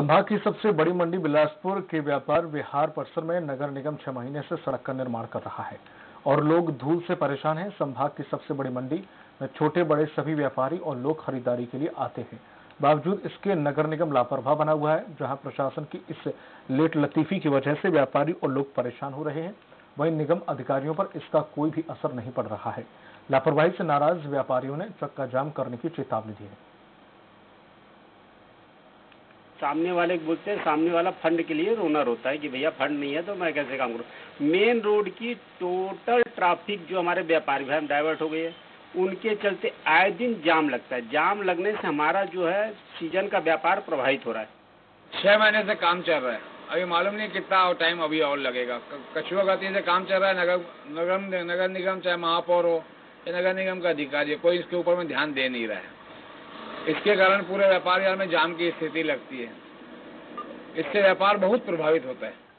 संभाग की सबसे बड़ी मंडी बिलासपुर के व्यापार विहार परिसर में नगर निगम छह महीने से सड़क का निर्माण कर रहा है और लोग धूल से परेशान हैं। संभाग की सबसे बड़ी मंडी में छोटे बड़े सभी व्यापारी और लोग खरीदारी के लिए आते हैं। बावजूद इसके नगर निगम लापरवाह बना हुआ है, जहाँ प्रशासन की इस लेट लतीफी की वजह से व्यापारी और लोग परेशान हो रहे हैं, वहीं निगम अधिकारियों पर इसका कोई भी असर नहीं पड़ रहा है। लापरवाही से नाराज़ व्यापारियों ने चक्का जाम करने की चेतावनी दी है। सामने वाले बोलते हैं, सामने वाला फंड के लिए रोना रोता है कि भैया फंड नहीं है तो मैं कैसे काम करूँ? मेन रोड की टोटल ट्रैफ़िक जो हमारे व्यापारी भाई डाइवर्ट हो गई है, उनके चलते आए दिन जाम लगता है। जाम लगने से हमारा जो है सीज़न का व्यापार प्रभावित हो रहा है। छह महीने से काम चल रहा है। अभी मालूम नहीं कितना और टाइम अभी और लगेगा। कछुआ गति से काम चल रहा है, नगर नगर नगर निगम, चाहे महापौर हो, या नगर निगम का अधिकारी कोई इसके ऊपर में ध्यान दे नहीं रहा है। इसके कारण पूरे व्यापार यार में जाम की स्थिति लगती है। इससे व्यापार बहुत प्रभावित होता है।